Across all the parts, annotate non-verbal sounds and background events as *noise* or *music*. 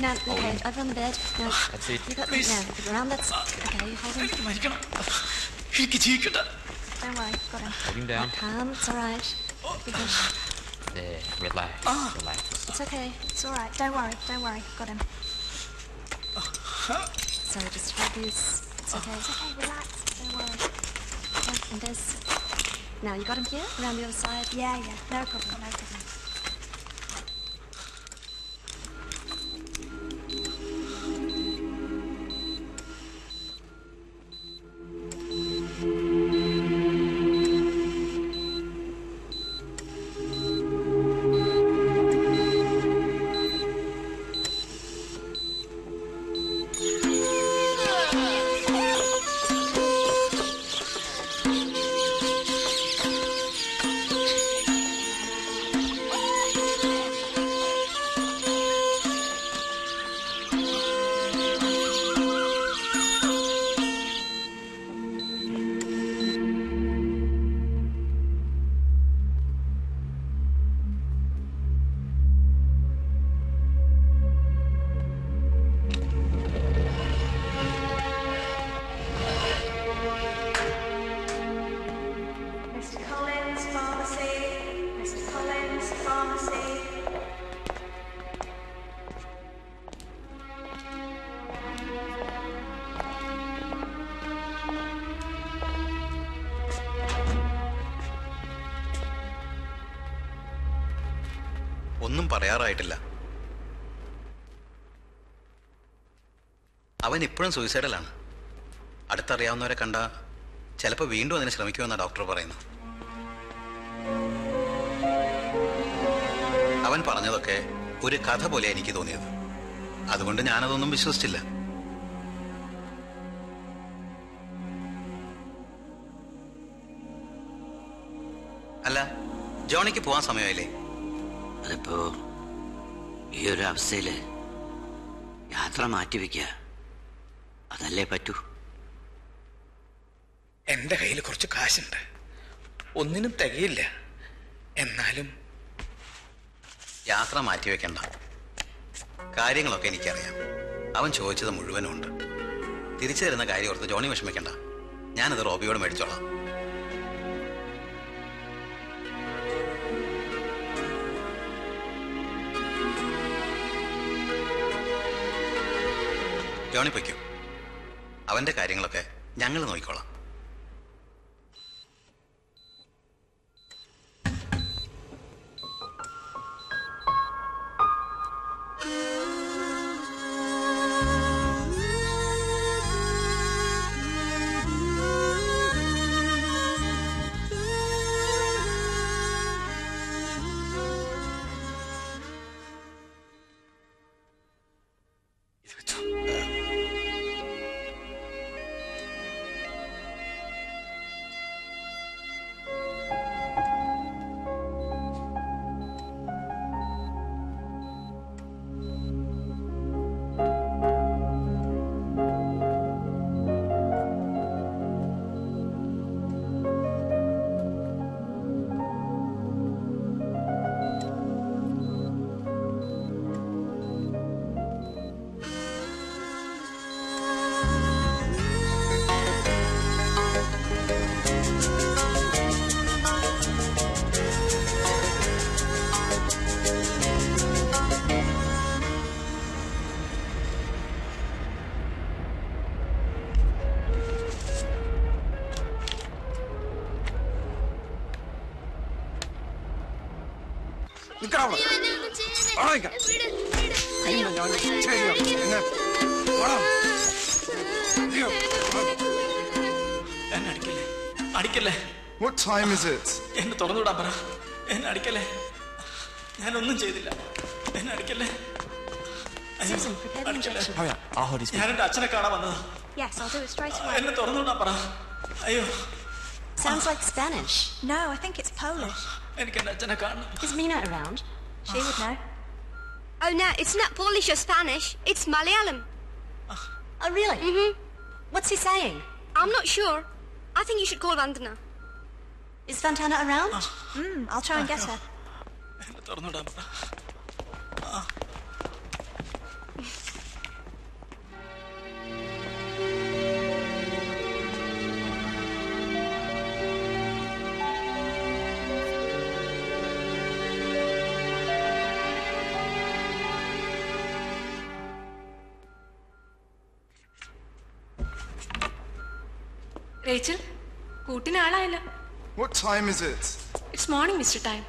Now, okay, hold over on the bed. Now, that's it. You got Please. This now, around that. Ah. Okay, you hold him. He's gonna. He'll get you. Don't worry, got him. Hold him down. Calm, it's alright. Oh. There, relax. Oh. Relax. It's okay, it's alright. Don't worry, don't worry. Got him. Uh-huh. So just hold this. It's okay, it's okay, relax. Don't worry. Okay, and this. Now, you got him here? Around the other side? Yeah, yeah. No problem, no problem. അവൻ ഇപ്പോഴും സൂയിസൈഡലാണ് അടുത്തറിയാവുന്നവരെ കണ്ട ചിലപ്പോൾ വീണ്ടും അതിന് ശ്രമിക്കുമെന്നാണ് doctor പറയുന്നത്. അവൻ പറഞ്ഞതൊക്കെ ഒരു കഥ പോലെ എനിക്ക് തോന്നിയത്. അതുകൊണ്ട് ഞാനതൊന്നും വിശ്വസിച്ചില്ല. അല്ല ജോണിക്ക് പോവാൻ സമയമായില്ലേ? അതിപ്പോ ഈ ഒരു അവസ്ഥയിൽ യാത്ര മാറ്റിവെക്കുക അതല്ലേ പറ്റൂ? എന്റെ കയ്യിൽ കുറച്ച് കാശുണ്ട്. ഒന്നിനും തികയില്ല. എന്നാലും യാത്ര മാറ്റിവെക്കണ്ട കാര്യങ്ങളൊക്കെ എനിക്കറിയാം. അവൻ ചോദിച്ചത് മുഴുവനും ഉണ്ട്. തിരിച്ചു തരുന്ന കാര്യം ഓർത്ത് ജോണി വിഷമിക്കണ്ട. ഞാനത് റോബിയോട് മേടിച്ചോളാം. ജോണി പൊയ്ക്കോ. അവന്റെ കാര്യങ്ങളൊക്കെ ഞങ്ങൾ നോക്കിക്കോളാം. Time is it? എന്നെ തുറന്നുവിടാൻ പറ എന്നെ അടിക്കല്ലേ ഞാനൊന്നും ചെയ്തില്ല എന്നെ അടിക്കല്ലേ അടിക്കല്ലേ. Hurry up. I'll hold his ഞാൻ എന്റെ അച്ഛനെ കാണാൻ വന്നതാ Yes, I'll do it straight away. എന്നെ തുറന്നുവിടാൻ പറ അയ്യോ Sounds like Spanish. No, I think it's Polish. എനിക്ക് എന്റെ അച്ഛനെ കാണണം Is Mina around? She would know. Oh no, it's not Polish or Spanish. It's Malayalam. Oh, really? Mm-hmm. What's he saying? I'm not sure. I think you should call Vandana. Is Fontana around? Mm, I'll try and get her. Rachel കൂട്ടിനാളായല്ലോ What time is it? It's morning, Mr. Time.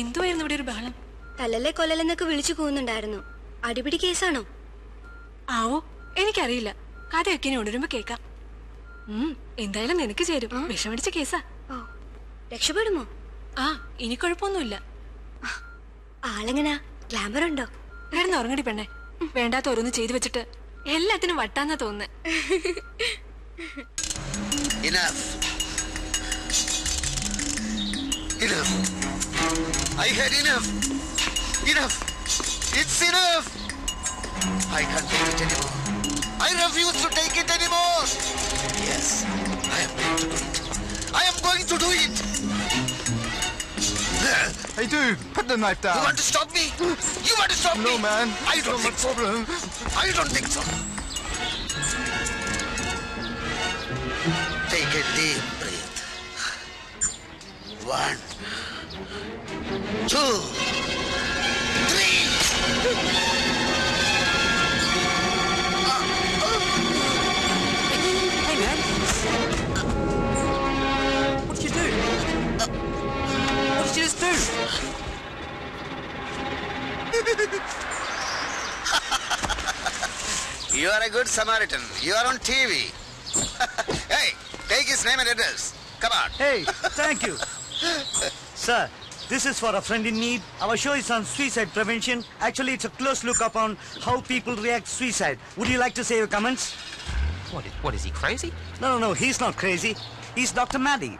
എന്തുവായിരുന്നു ഇവിടെ ഒരു ബഹളം. തലല്ലേ കൊല്ലലെന്നൊക്കെ വിളിച്ചു പോകുന്നുണ്ടായിരുന്നു അടിപിടി കേസാണോ? ആവോ എനിക്കറിയില്ല. കഥയൊക്കെ ഇനി ഉണരുമ്പോ കേക്കാം എന്തായാലും നിനക്ക് ചേരും. വിഷമടിച്ച കേസാ. രക്ഷപ്പെടുമോ? ആ ഇനി കുഴപ്പമൊന്നുമില്ല. ആളെങ്ങനാ? ഗ്ലാമർ ഉണ്ടോ? കിടന്ന് ഉറങ്ങടി പെണ്ണെ വേണ്ടാത്ത ഓരോന്ന് ചെയ്തു വെച്ചിട്ട് എല്ലാത്തിനും വട്ടാന്നാ തോന്നുന്നേ. *laughs* Enough. I had enough. Enough. It's enough. I can't take it anymore. I refuse to take it anymore. Yes, I am going to do it. I am going to do it. Hey, dude, put the knife down. You want to stop me? You want to stop No, me? No, man. I don't Not think so. problem. I don't think so. Take a deep breath. One, two, three. Hey, man. What did you do? What did you just do? *laughs* You are a good Samaritan. You are on TV. *laughs* hey, take his name and address. Come on. Hey, thank you. *laughs* Sir, this is for a friend in need. Our show is on suicide prevention. Actually, it's a close look upon how people react suicide. Would you like to say your comments? What is, what is he, crazy? No, no, no, he's not crazy. He's Dr. Maddy.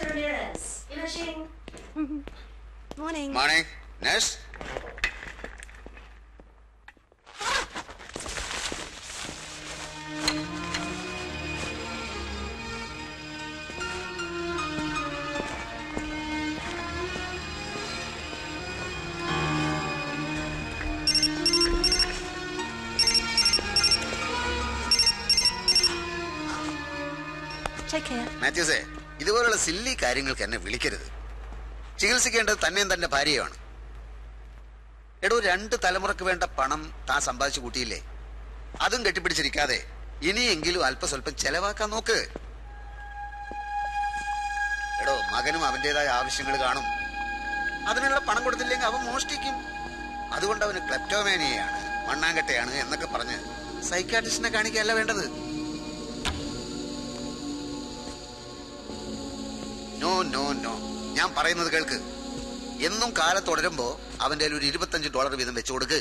Mr. Ramirez. Imaging. Morning. Morning. Nurse? Take care. Matthew, say. Silly കാര്യങ്ങൾക്ക് എന്നെ വിളിക്കരുത്. ചികിത്സിക്കേണ്ടത് തന്നെയും തന്റെ ഭാര്യയാണ്. എടോ രണ്ട് തലമുറയ്ക്ക് വേണ്ട പണം താൻ സമ്പാദിച്ചു കൂട്ടിയില്ലേ? അതും കെട്ടിപ്പിടിച്ചിരിക്കാതെ ഇനിയെങ്കിലും അല്പസ്വല്പം ചെലവാക്കാൻ നോക്ക്. എടോ മകനും അവന്റേതായ ആവശ്യങ്ങൾ കാണും. അതിനുള്ള പണം കൊടുത്തില്ലെങ്കിൽ അവൻ മോഷ്ടിക്കും. അതുകൊണ്ട് അവന് ക്ലെപ്റ്റോമാനിയാണ് മണ്ണാങ്കട്ടയാണ് എന്നൊക്കെ പറഞ്ഞ് സൈക്കാട്രിസ്റ്റിനെ കാണിക്കുകയല്ല വേണ്ടത്. നോ നോ നോ ഞാൻ പറയുന്നത് കേൾക്ക്. എന്നും കാലത്ത് തുടരുമ്പോ അവന്റെ ഒരു ഇരുപത്തഞ്ച് ഡോളർ വീതം വെച്ചു കൊടുക്ക്.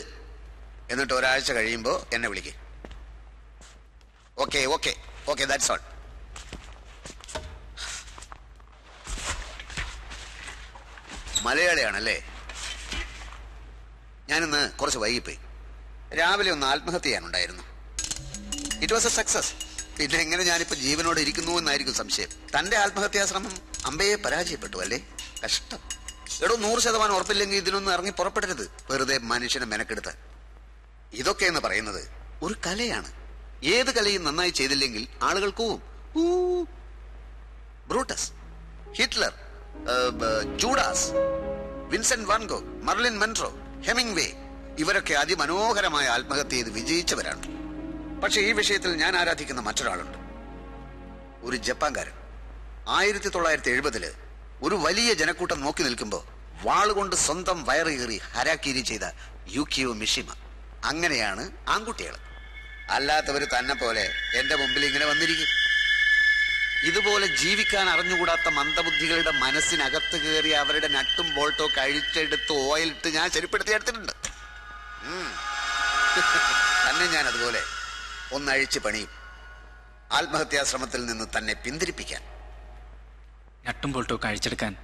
എന്നിട്ട് ഒരാഴ്ച കഴിയുമ്പോ എന്നെ വിളിക്ക്. Okay okay okay that's all മലയാളിയാണല്ലേ? ഞാനിന്ന് കുറച്ച് വൈകിപ്പോയി. രാവിലെ ഒന്ന് ആത്മഹത്യ ചെയ്യാനുണ്ടായിരുന്നു. ഇറ്റ് വാസ് എ സക്സസ് പിന്നെ എങ്ങനെ ഞാനിപ്പോ ജീവനോടെ ഇരിക്കുന്നു എന്നായിരിക്കും സംശയം. തന്റെ ആത്മഹത്യാ ശ്രമം അമ്പയെ പരാജയപ്പെട്ടു അല്ലേ? കഷ്ടം. എടോ നൂറ് ശതമാനം ഉറപ്പില്ലെങ്കിൽ ഇതിനൊന്നും ഇറങ്ങി പുറപ്പെടരുത്. വെറുതെ മനുഷ്യനെ മെനക്കെടുത്ത്. ഇതൊക്കെ എന്ന് പറയുന്നത് ഒരു കലയാണ്. ഏത് കലയും നന്നായി ചെയ്തില്ലെങ്കിൽ ആളുകൾ കൂവും. Brutus Hitler Judas Vincent Van Gogh Marilyn Monroe Hemingway ഇവരൊക്കെ അതിമനോഹരമായ ആത്മഹത്യ ചെയ്ത് വിജയിച്ചവരാണ്. പക്ഷെ ഈ വിഷയത്തിൽ ഞാൻ ആരാധിക്കുന്ന മറ്റൊരാളുണ്ട്. ഒരു ജപ്പാൻകാരൻ. ആയിരത്തി തൊള്ളായിരത്തി എഴുപതിൽ ഒരു വലിയ ജനക്കൂട്ടം നോക്കി നിൽക്കുമ്പോൾ വാളുകൊണ്ട് സ്വന്തം വയറ് കീറി ഹരാക്കീരി ചെയ്ത യുക്കിയോ മിഷിമ. അങ്ങനെയാണ് ആൺകുട്ടികൾ. അല്ലാത്തവർ തന്നെ പോലെ എന്റെ മുമ്പിൽ ഇങ്ങനെ വന്നിരിക്കും. ഇതുപോലെ ജീവിക്കാൻ അറിഞ്ഞുകൂടാത്ത മന്ദബുദ്ധികളുടെ മനസ്സിനകത്ത് കയറി അവരുടെ നട്ടും ബോൾട്ടോ കഴിച്ചെടുത്ത് ഓയിലിട്ട് ഞാൻ ശരിപ്പെടുത്തി എടുത്തിട്ടുണ്ട്. തന്നെ ഞാൻ അതുപോലെ ഒന്നഴിച്ച് പണിയും. ആത്മഹത്യാശ്രമത്തിൽ നിന്ന് തന്നെ പിന്തിരിപ്പിക്കാൻ. ഞട്ടും ഒക്കെ അഴിച്ചെടുക്കാൻ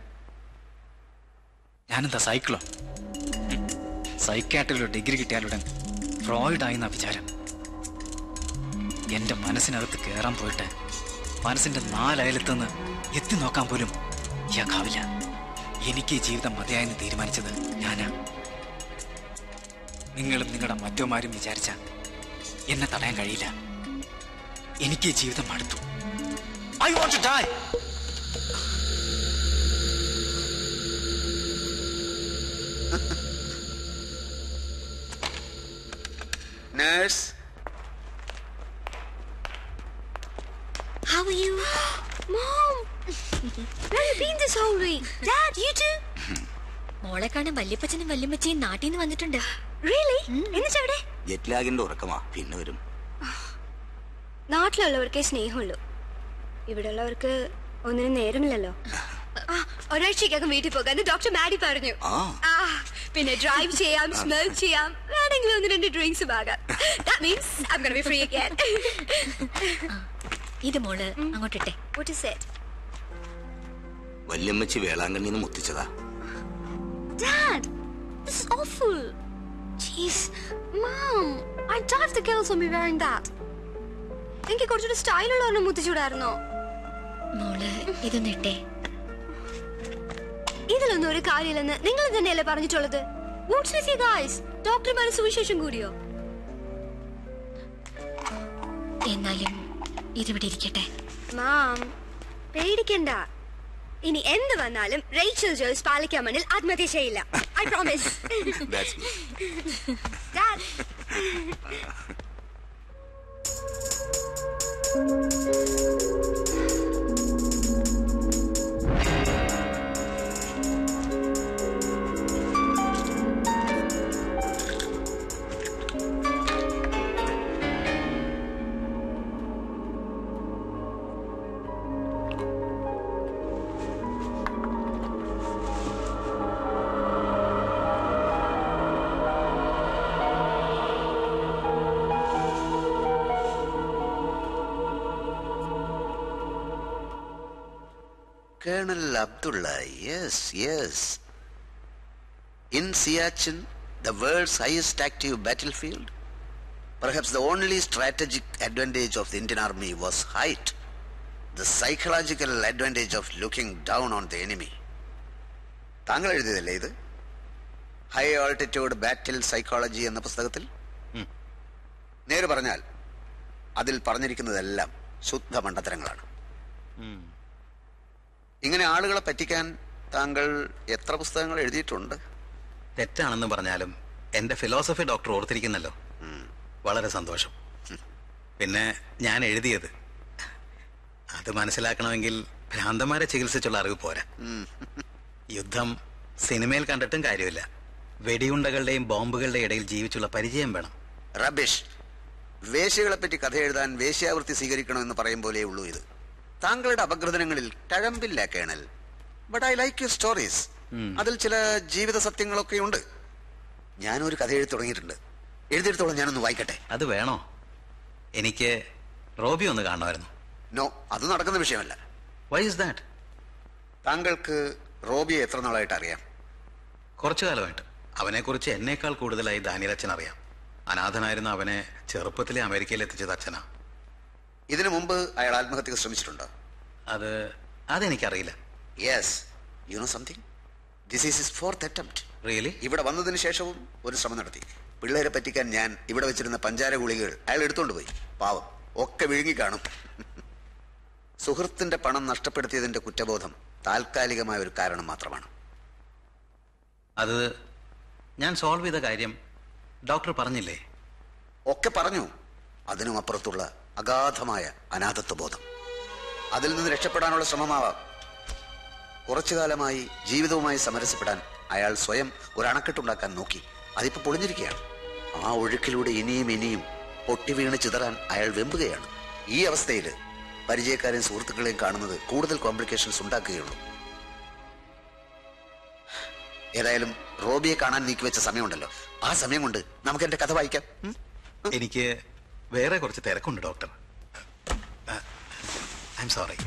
ഞാനെന്താ സൈക്കിളോ? സൈക്കാട്രിലോ ഡിഗ്രി കിട്ടിയാലുടൻ ഫ്രോയിഡ് ആയി എന്നാ വിചാരം. എന്റെ മനസ്സിനകത്ത് കയറാൻ പോയിട്ട് മനസ്സിന്റെ നാലയലത്തുനിന്ന് എത്തി നോക്കാൻ പോലും ഇയാൾക്കാവില്ല. എനിക്ക് ജീവിതം മതിയായെന്ന് തീരുമാനിച്ചത് ഞാനാ. നിങ്ങളും നിങ്ങളുടെ മറ്റോമാരും വിചാരിച്ച എന്നെ തടയാൻ കഴിയില്ല. എനിക്ക് ജീവിതം മടുത്തു. I want to die nurse How are you? *gasps* Mom! Where have you been this whole week? Dad, you too? *laughs* മോളെ കാണാൻ വല്യപ്പച്ചനും വല്യമ്മച്ചയും നാട്ടിൽ നിന്ന് വന്നിട്ടുണ്ട്. *gasps* റിയലി എന്നിട്ടെവിടെ? ജെറ്റ് ലാഗിന്റെ ഉറക്കമാ. പിന്നെ വരും. *sighs* നാട്ടിലുള്ളവർക്കേ സ്നേഹമുള്ളൂ. ഇവിടെ ഉള്ളവർക്ക് ഒന്നിനും നേരമില്ലല്ലോ. *laughs* ആ, ഒരാഴ്ചക്കകം വീട്ടിൽ പോകാന്ന് ഡോക്ടർ മാഡി പറഞ്ഞു. ആ. പിന്നെ ഡ്രൈവ് ചെയ്യാം സ്മോക്ക് ചെയ്യാം വേണമെങ്കിൽ ഒന്ന് രണ്ട് ഡ്രിങ്ക്സ് ആകാം That means I'm gonna be free again. ഇത് മോൾ അങ്ങോട്ടിട്ടെ What is it? വല്യമ്മച്ചി വേളാങ്കണ്ണിന്ന് മുത്തിച്ചതാ Dad, this is awful. Jeez, Mom, I doubt the girls will be wearing that. എനിക്ക് കുറച്ചുകൂടി സ്റ്റൈലുള്ള ഒരെണ്ണം മുത്തിച്ചൂടായിരുന്നോ *laughs* മോൾ ഇതൊന്ന് ഇട്ടേ ഇതിലൊന്നും ഒരു കാര്യമില്ലെന്ന് നിങ്ങൾ തന്നെയല്ലേ പറഞ്ഞിട്ടുള്ളത്? ഡോക്ടർമാരെ സുവിശേഷം കൂടിയോ? എന്നാലും ഇതിവിടെ ഇരിക്കട്ടെ. മാം പേടിക്കണ്ട. ഇനി എന്ത് വന്നാലും റേച്ചൽ ജോയ്സ് പാലിക്കാൻ മണ്ണിൽ ആത്മഹത്യ ചെയ്യില്ല I promise Thank good. *laughs* Colonel Abdullah, yes, yes. In Siachen, the world's highest active battlefield, perhaps the only strategic advantage of the Indian army was height, the psychological advantage of looking down on the enemy. താങ്കൾ എഴുതിയതല്ലേ ഇത് high altitude ബാറ്റിൽ psychology എന്ന പുസ്തകത്തിൽ നേര് പറഞ്ഞാൽ അതിൽ പറഞ്ഞിരിക്കുന്നതെല്ലാം ശുദ്ധ മണ്ടത്തരങ്ങളാണ് ഇങ്ങനെ ആളുകളെ പറ്റിക്കാൻ താങ്കൾ എത്ര പുസ്തകങ്ങൾ എഴുതിയിട്ടുണ്ട്? തെറ്റാണെന്ന് പറഞ്ഞാലും എന്റെ ഫിലോസഫി ഡോക്ടർ ഓർത്തിരിക്കുന്നല്ലോ. വളരെ സന്തോഷം. പിന്നെ ഞാൻ എഴുതിയത്. അത് മനസ്സിലാക്കണമെങ്കിൽ ഭ്രാന്തന്മാരെ ചികിത്സിച്ചുള്ള അറിവ് പോരാ. യുദ്ധം സിനിമയിൽ കണ്ടിട്ടും കാര്യമില്ല. വെടിയുണ്ടകളുടെയും ബോംബുകളുടെയും ഇടയിൽ ജീവിച്ചുള്ള പരിചയം വേണം. റബിഷ്. വേശ്യകളെ പറ്റി കഥ എഴുതാൻ വേശ്യാവൃത്തി സ്വീകരിക്കണമെന്ന് പറയും പോലെ ഉള്ളൂ ഇത്. താങ്കളുടെ അപഗ്രഥനങ്ങളിൽ കഴമ്പില്ല colonel. But I like you stories അതിൽ ചില ജീവിത സത്യങ്ങളൊക്കെ ഉണ്ട്. ഞാനൊരു കഥ എഴുതി തുടങ്ങിയിട്ടുണ്ട്. എഴുതിയെടുത്തോളം ഞാനൊന്ന് വായിക്കട്ടെ. അത് വേണോ? എനിക്ക് റോബി ഒന്ന് കാണുമായിരുന്നു നോ അത് നടക്കുന്ന വിഷയമല്ല. വൈ ഇസ് ദാറ്റ് താങ്കൾക്ക് റോബിയെ എത്ര നാളായിട്ട് അറിയാം? കുറച്ചു കാലമായിട്ട്. അവനെക്കുറിച്ച് എന്നേക്കാൾ കൂടുതലായി ദാനിയൽ അച്ഛൻ അറിയാം അനാഥനായിരുന്ന അവനെ ചെറുപ്പത്തിലെ അമേരിക്കയിൽ എത്തിച്ചത് അച്ഛനാ. ഇതിനു മുമ്പ് അയാൾ ആത്മഹത്യക്ക് ശ്രമിച്ചിട്ടുണ്ടോ? അത് അതെനിക്കറിയില്ല. Yes you know something this is is fourth attempt really ഇവിടെ വന്നതിന് ശേഷവും ഒരു ശ്രമം നടത്തി. പിള്ളേരെ പറ്റിക്കാൻ ഞാൻ ഇവിടെ വെച്ചിരുന്ന പഞ്ചാര ഗുളികകൾ അയാൾ എടുത്തോണ്ട് പോയി. പാവം ഒക്കെ വിഴുങ്ങി കാണും. സുഹൃത്തിന്റെ പണം നഷ്ടപ്പെടുത്തിയതിന്റെ കുറ്റബോധം താൽക്കാലികമായ ഒരു കാരണം മാത്രമാണ്. അത് ഞാൻ സോൾവ് ചെയ്ത കാര്യം ഡോക്ടർ പറഞ്ഞില്ലേ? ഒക്കെ പറഞ്ഞു. അതിനും അപ്പുറത്തുള്ള അഗാധമായ അനാഥത്വ ബോധം അതിൽ നിന്ന് രക്ഷപ്പെടാനുള്ള ശ്രമമാവാം. കുറച്ചു കാലമായി ജീവിതവുമായി സമരസപ്പെടാൻ അയാൾ സ്വയം ഒരു അണക്കെട്ടുണ്ടാക്കാൻ നോക്കി. അതിപ്പോ പൊളിഞ്ഞിരിക്കുകയാണ്. ആ ഒഴുക്കിലൂടെ ഇനിയും ഇനിയും പൊട്ടി വീണ് ചിതറാൻ അയാൾ വെമ്പുകയാണ്. ഈ അവസ്ഥയിൽ പരിചയക്കാരെയും സുഹൃത്തുക്കളെയും കാണുന്നത് കൂടുതൽ കോംപ്ലിക്കേഷൻസ് ഉണ്ടാക്കുകയുള്ളൂ. ഏതായാലും റോബിയെ കാണാൻ നീക്കി വെച്ച സമയമുണ്ടല്ലോ. ആ സമയം കൊണ്ട് നമുക്ക് എന്റെ കഥ വായിക്കാം. എനിക്ക് വേറെ കുറച്ച് തിരക്കുണ്ട് ഡോക്ടർ. I am sorry